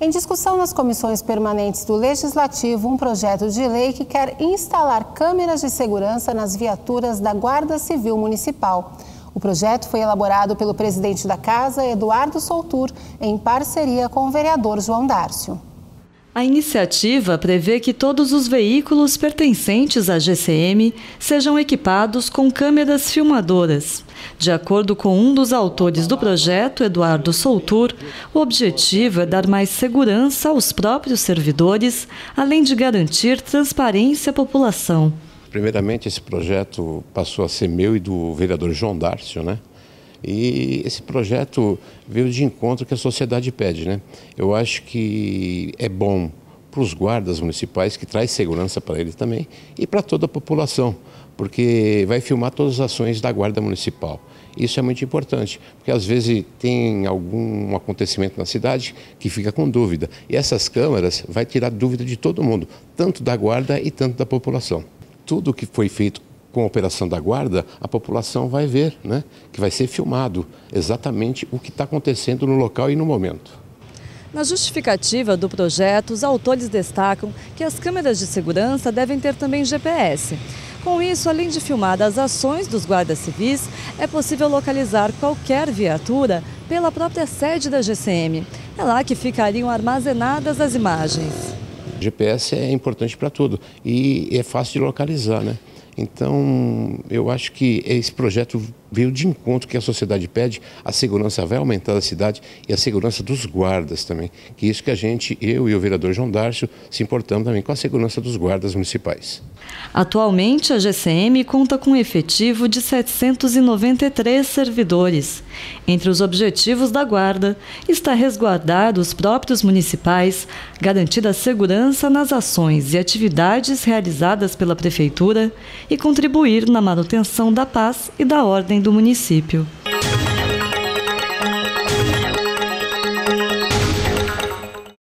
Em discussão nas comissões permanentes do Legislativo, um projeto de lei que quer instalar câmeras de segurança nas viaturas da Guarda Civil Municipal. O projeto foi elaborado pelo presidente da Casa, Eduardo Soutur, em parceria com o vereador João Dárcio. A iniciativa prevê que todos os veículos pertencentes à GCM sejam equipados com câmeras filmadoras. De acordo com um dos autores do projeto, Eduardo Soutur, o objetivo é dar mais segurança aos próprios servidores, além de garantir transparência à população. Primeiramente, esse projeto passou a ser meu e do vereador João Dárcio, né? E esse projeto veio de encontro que a sociedade pede, né? Eu acho que é bom para os guardas municipais, que traz segurança para eles também, e para toda a população, porque vai filmar todas as ações da Guarda Municipal. Isso é muito importante, porque às vezes tem algum acontecimento na cidade que fica com dúvida. E essas câmeras vai tirar dúvida de todo mundo, tanto da guarda e tanto da população. Tudo que foi feito com a operação da guarda, a população vai ver, né, que vai ser filmado exatamente o que está acontecendo no local e no momento. Na justificativa do projeto, os autores destacam que as câmeras de segurança devem ter também GPS. Com isso, além de filmar as ações dos guardas civis, é possível localizar qualquer viatura pela própria sede da GCM. É lá que ficariam armazenadas as imagens. GPS é importante para tudo e é fácil de localizar, né? Então, eu acho que esse projeto veio de encontro que a sociedade pede, a segurança vai aumentar da cidade e a segurança dos guardas também. Que isso que a gente, eu e o vereador João Dárcio, se importamos também com a segurança dos guardas municipais. Atualmente, a GCM conta com um efetivo de 793 servidores. Entre os objetivos da Guarda está resguardar os próprios municipais, garantir a segurança nas ações e atividades realizadas pela Prefeitura e contribuir na manutenção da paz e da ordem do município.